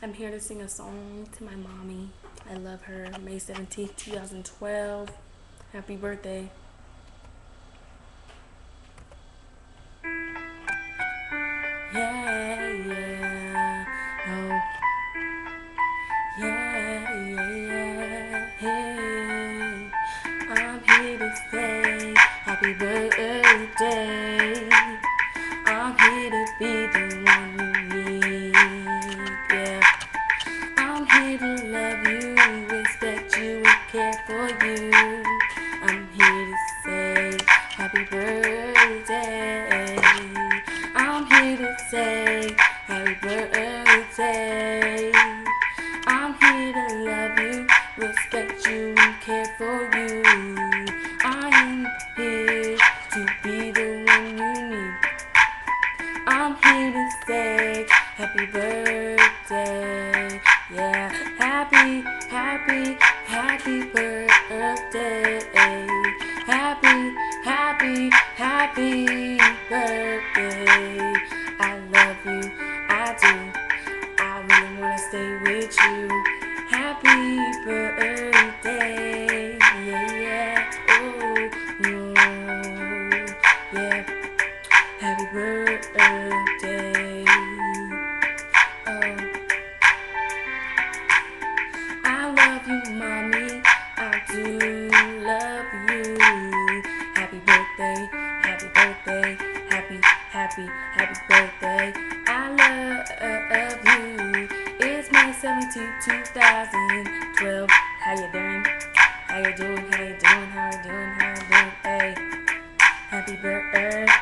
I'm here to sing a song to my mommy. I love her. May 17th, 2012. Happy birthday. Yeah, yeah. Oh. Yeah, yeah, yeah. Hey. I'm here to say happy birthday. For you. I'm here to say happy birthday. I'm here to say happy birthday. I'm here to love you, respect you, and care for you. I'm here to be the one you need. I'm here to say happy birthday. Yeah, happy, happy, happy birthday. Happy, happy, happy birthday. I love you, I do. I really wanna stay with you. Happy birthday. Yeah, yeah. Oh, no. Yeah. Happy birthday. You, mommy. I do love you. Happy birthday, happy birthday, happy, happy, happy birthday. I love you. It's May 17, 2012. How you doing? How you doing? How you doing? How you doing? How you doing? Hey, happy birthday.